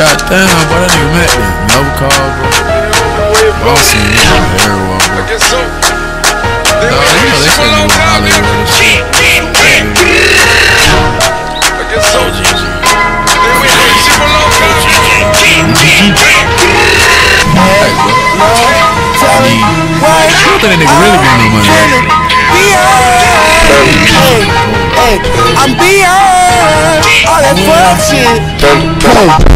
God damn, boy, that nigga met me? never called, bro. I don't see him on the air, bro. Guess so. They Nah, you know they said you were Hollywood and shit. I guess so. They went to shit for a long time. Hey, bro. I I don't think that nigga really got no money. right? Hey, hey, I'm beyond all that fuck shit.